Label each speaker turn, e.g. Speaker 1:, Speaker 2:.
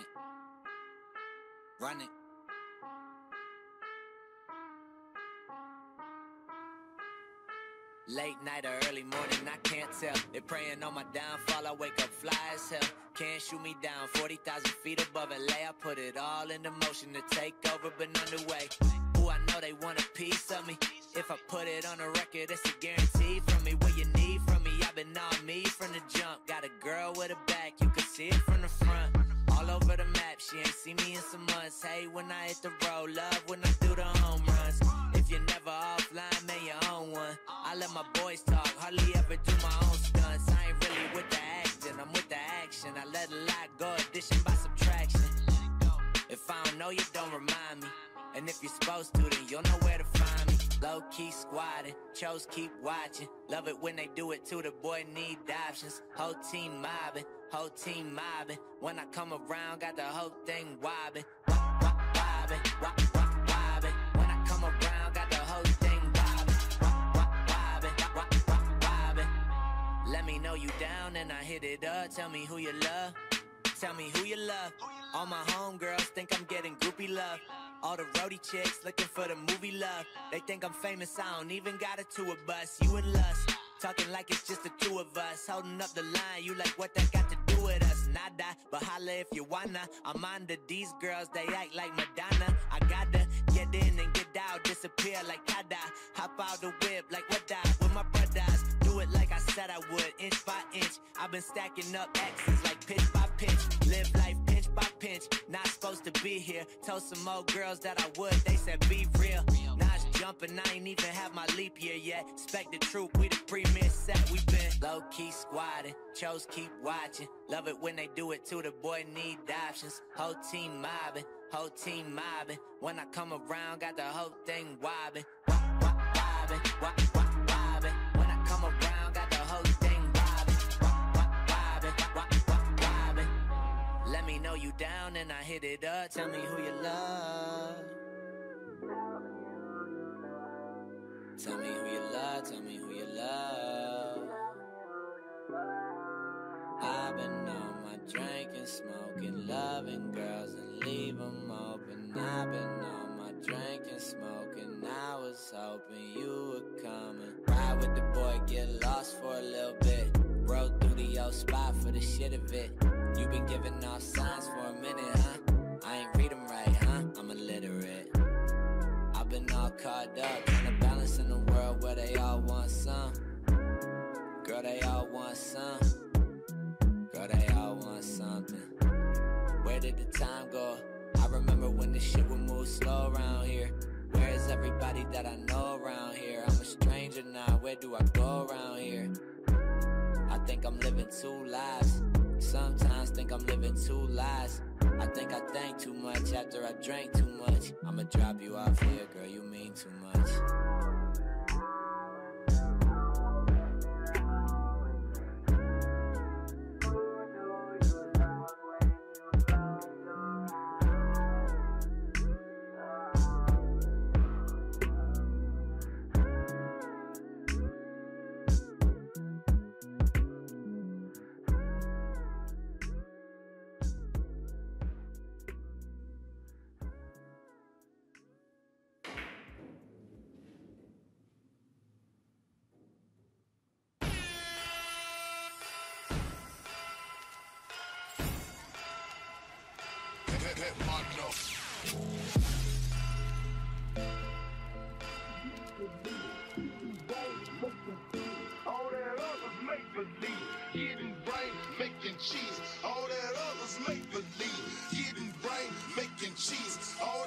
Speaker 1: It. Run it. Late night or early morning, I can't tell. They're praying on my downfall, I wake up fly as hell. Can't shoot me down, 40,000 feet above LA. I put it all into motion to take over, but underway. Ooh, I know they want a piece of me. If I put it on a record, it's a guarantee from me. What you need from me, I've been on me from the jump. Got a girl with a back, you can see it from the front. Over the map, she ain't seen me in some months. Hey, when I hit the road, love when I do the home runs. If you're never offline, man, you own one. I let my boys talk, hardly ever do my own stunts. I ain't really with the acting, I'm with the action. I let a lot go, addition by subtraction. If I don't know you, don't remind me. And if you're supposed to, then you'll know where to find me. Low key squatting, chose keep watching. Love it when they do it too. The boy need options. Whole team mobbing, whole team mobbing. When I come around, got the whole thing wobbing. When I come around, got the whole thing. Let me know you down and I hit it up. Tell me who you love. Tell me who you love. All my homegirls think I'm getting groupie love. All the roadie chicks looking for the movie love. They think I'm famous, I don't even got a tour bus. You and Lust, talking like it's just the two of us. Holding up the line, you like what that got to with us? Nada, but holla if you wanna. I'm under these girls, they act like Madonna. I gotta get in and get out, disappear like Kada. Hop out the whip like what that with my brothers. Do it like I said I would, inch by inch. I've been stacking up X's like pitch by pitch. Live life pinch by pinch. Not supposed to be here. Told some old girls that I would, they said be real. Jumping, I ain't even have my leap year yet. Expect the truth, we the premier set. We been low key squatting, chose keep watching. Love it when they do it too. The boy need options. Whole team mobbing, whole team mobbing. When I come around, got the whole thing wobbing. Wop, wop, wobbing. When I come around, got the whole thing wobbing. Wop, wop. Let me know you down and I hit it up. Tell me who you love. Tell me who you love. Tell me who you love. I've been on my drinking, smoking, loving girls and leave leave 'em open. I've been on my drinking, smoking. I was hoping you were coming. Ride with the boy, get lost for a little bit. Rode through the old spot for the shit of it. You've been giving off signs for a minute, huh? Want some. Girl, they all want something. Where did the time go? I remember when this shit would move slow around here. Where is everybody that I know around here? I'm a stranger now, where do I go around here? I think I'm living two lives. Sometimes think I'm living two lives. I think I think too much after I drank too much. I'ma drop you off here, girl, you mean too much.
Speaker 2: Cheese. All that others make believe. Getting brain, making cheese. All